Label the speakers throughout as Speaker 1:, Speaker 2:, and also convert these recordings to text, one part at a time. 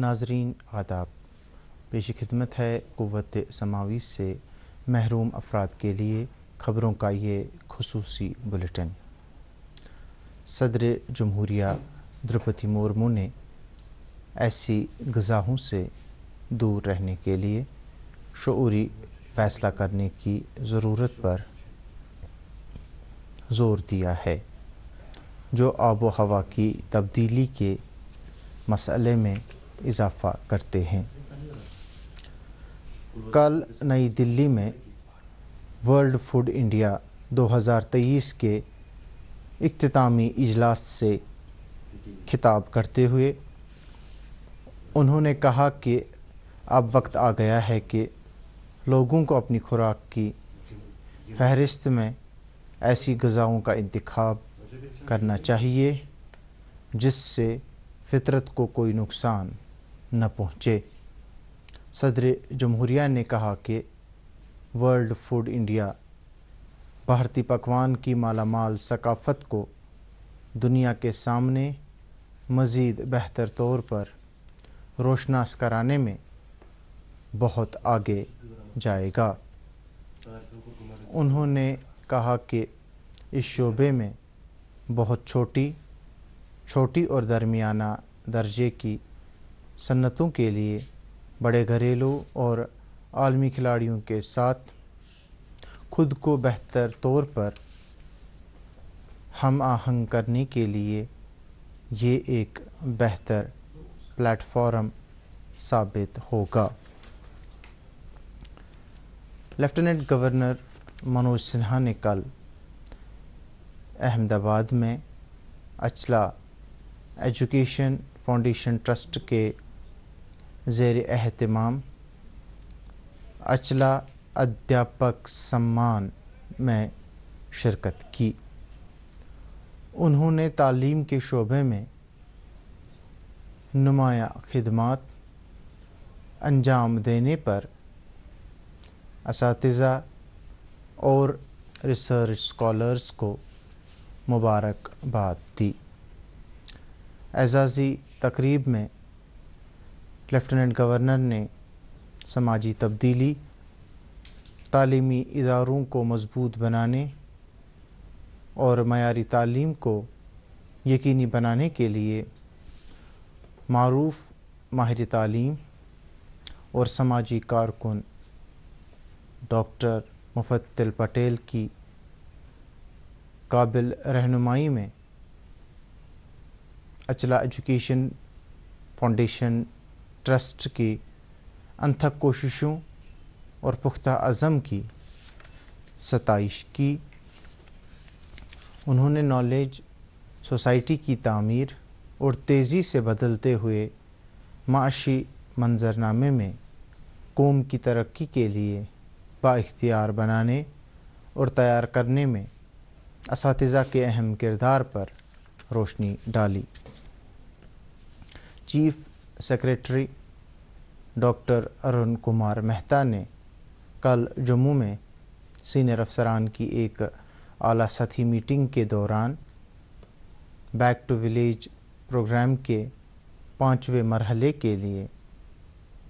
Speaker 1: नाजरीन, आदाब। पेश खिदमत है क़वत समावी से महरूम अफराद के लिए खबरों का ये खसूसी बुलेटिन। सदर जमहूरिया द्रौपदी मुर्मू ने ऐसी गज़ाहों से दूर रहने के लिए शूरी फैसला करने की ज़रूरत पर ज़ोर दिया है, जो आबो हवा की तब्दीली के मसले में इजाफ़ा करते हैं। कल नई दिल्ली में वर्ल्ड फ़ूड इंडिया 2023 के इख्तामी इजलास से खिताब करते हुए उन्होंने कहा कि अब वक्त आ गया है कि लोगों को अपनी खुराक की फहरिस्त में ऐसी गज़ाओं का इंतखब करना चाहिए, जिससे फितरत को कोई नुकसान न पहुँचे। सदर जमहूरिया ने कहा कि वर्ल्ड फ़ूड इंडिया भारतीय पकवान की मालामाल सकाफ़त को दुनिया के सामने मज़ीद बेहतर तौर पर रोशनास कराने में बहुत आगे जाएगा। उन्होंने कहा कि इस शोबे में बहुत छोटी छोटी और दरमियाना दर्जे की सन्नतों के लिए, बड़े घरेलू और आलमी खिलाड़ियों के साथ खुद को बेहतर तौर पर हम आहंग करने के लिए ये एक बेहतर प्लेटफॉर्म साबित होगा। लेफ्टिनेंट गवर्नर मनोज सिन्हा ने कल अहमदाबाद में अचला एजुकेशन फाउंडेशन ट्रस्ट के जेर अहतमाम अचला अध्यापक सम्मान में शिरकत की। उन्होंने तालीम के शोबे में नुमाया खदमात अंजाम देने पर इस और रिसर्च स्कॉलर्स को मुबारकबाद दी। एजाज़ी तकरीब में लेफ्टिनेंट गवर्नर ने समाजी तब्दीली, तालीमी इदारों को मज़बूत बनाने और मयारी तालीम को यकीनी बनाने के लिए मरूफ माहिर तालीम और समाजी कारकुन डॉक्टर मुफत्तिल पटेल की काबिल रहनुमाई में अचला एजुकेशन फाउंडेशन ट्रस्ट की अनथक कोशिशों और पुख्ता अज़म की, सताइश की। उन्होंने नॉलेज, सोसाइटी की तामीर और तेज़ी से बदलते हुए माशी मंजरनामे में कौम की तरक्की के लिए बाख्तियार बनाने और तैयार करने में इस के अहम किरदार पर रोशनी डाली। Chief secretary doctor Arun Kumar Mehta ने कल जम्मू में सीनियर अफसरान की एक आला सतही मीटिंग के दौरान बैक टू विलेज प्रोग्राम के पाँचवें मरहले के लिए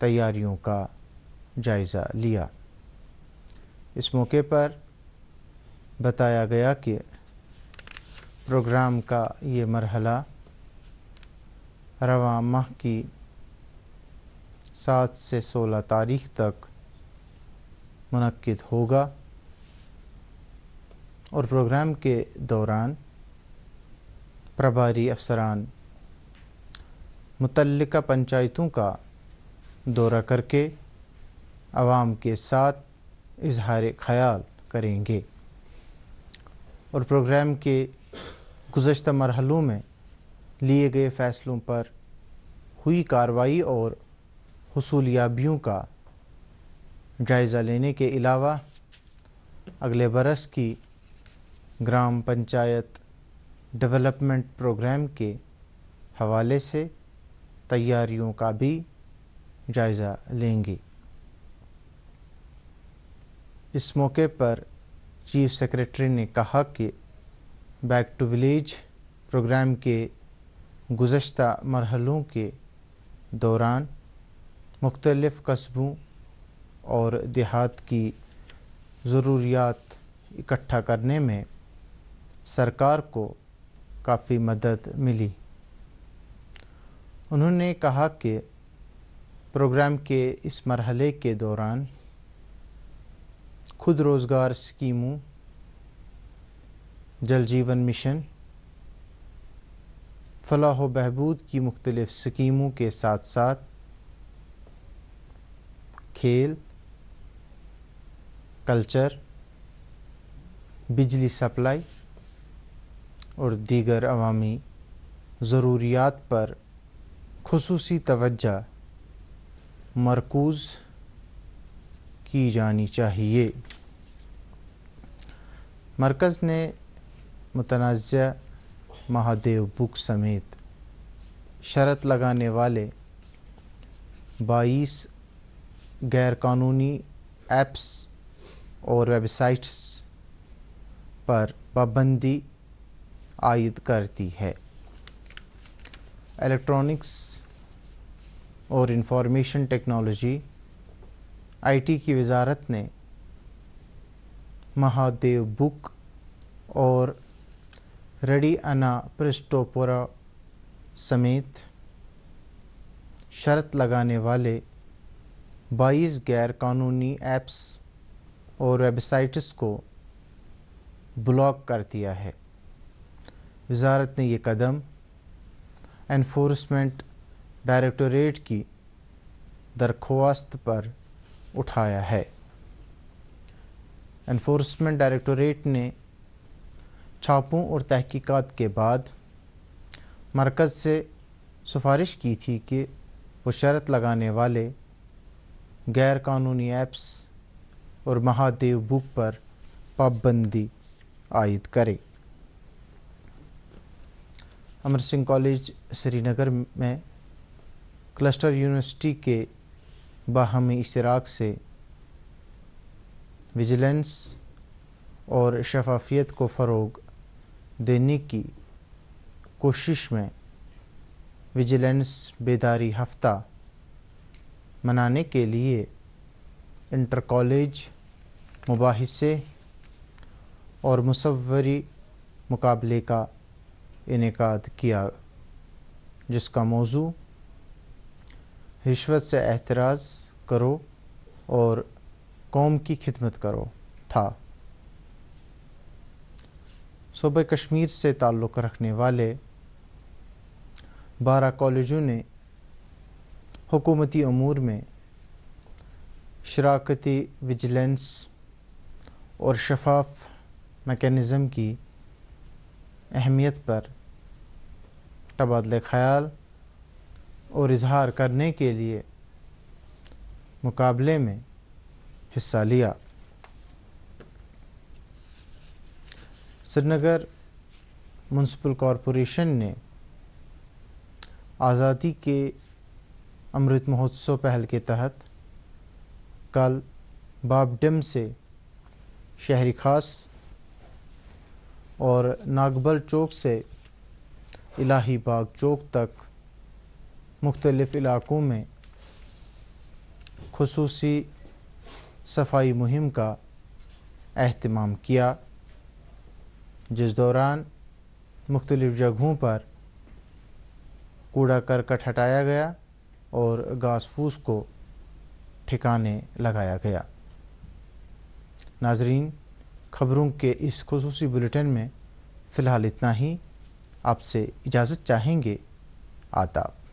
Speaker 1: तैयारियों का जायज़ा लिया। इस मौके पर बताया गया कि प्रोग्राम का ये मरहला रवा माह की सात से सोलह तारीख तक मनद होगा। और प्रोग्राम के दौरान प्रभारी अफसरान मुतलका पंचायतों का दौरा करके आवाम के साथ इजहार ख्याल करेंगे। और प्रोग्राम के गुज्त मरहलों में लिए गए फ़ैसलों पर हुई कार्रवाई और हसूलियाबियों का जायज़ा लेने के अलावा अगले बरस की ग्राम पंचायत डेवलपमेंट प्रोग्राम के हवाले से तैयारियों का भी जायज़ा लेंगे। इस मौके पर चीफ सेक्रेटरी ने कहा कि बैक टू विलेज प्रोग्राम के गुज्त मरहलों के दौरान मुख्तलिफ़ कस्बों और देहात की ज़रूरियात इकट्ठा करने में सरकार को काफ़ी मदद मिली। उन्होंने कहा कि प्रोग्राम के इस मरहले के दौरान खुद रोज़गार स्कीमों, जल जीवन मिशन, फलाह बहबूद की मुख्तलिफ़ स्कीमों के साथ साथ खेल, कल्चर, बिजली सप्लाई और दीगर अवामी ज़रूरियात पर खसूसी तवज्जा मरकूज़ की जानी चाहिए। मरकज़ ने मुतनाज़ महादेव बुक समेत शरत लगाने वाले 22 गैरकानूनी ऐप्स और वेबसाइट्स पर पाबंदी आयद करती है। इलेक्ट्रॉनिक्स और इंफॉर्मेशन टेक्नोलॉजी आईटी की वजारत ने महादेव बुक और रेडी अना प्रिस्टोपोरा समेत शर्त लगाने वाले 22 गैर कानूनी ऐप्स और वेबसाइट्स को ब्लॉक कर दिया है। वजारत ने यह कदम एनफोर्समेंट डायरेक्टोरेट की दरख्वास्त पर उठाया है। एनफोर्समेंट डायरेक्टोरेट ने छापों और तहकीकात के बाद मरकज़ से सिफारिश की थी कि वो शरत लगाने वाले गैर कानूनी ऐप्स और महादेव बुक पर पाबंदी आयद करे। अमर सिंह कॉलेज, श्रीनगर में क्लस्टर यूनिवर्सिटी के बाहमी इशराक से विजिलेंस और शफाफियत को फ़रोग देने की कोशिश में विजिलेंस बेदारी हफ़्ता मनाने के लिए इंटर कॉलेज मुबासे और मुसवरी मुकाबले का इनका किया, जिसका मौजू रिश्वत से एतराज़ करो और कौम की खिदमत करो था। सूबे कश्मीर से ताल्लुक़ रखने वाले बारह कॉलेजों ने हुकूमती अमूर में शराकती विजिलेंस और शफाफ मेकनिज़म की अहमियत पर तबादले ख्याल और इजहार करने के लिए मुकाबले में हिस्सा लिया। श्रीनगर म्यूनसिपल कॉरपोरेशन ने आज़ादी के अमृत महोत्सव पहल के तहत कल बाबडम से शहरी खास और नागबल चौक से इलाही बाग चौक तक मुख्तलिफ़ इलाक़ों में खसूसी सफ़ाई मुहिम का अहतमाम किया, जिस दौरान मुख्तलिफ़ जगहों पर कूड़ा करकट हटाया गया और घास फूस को ठिकाने लगाया गया। नाजरीन, खबरों के इस खसूस बुलेटिन में फ़िलहाल इतना ही। आपसे इजाज़त चाहेंगे आदाब।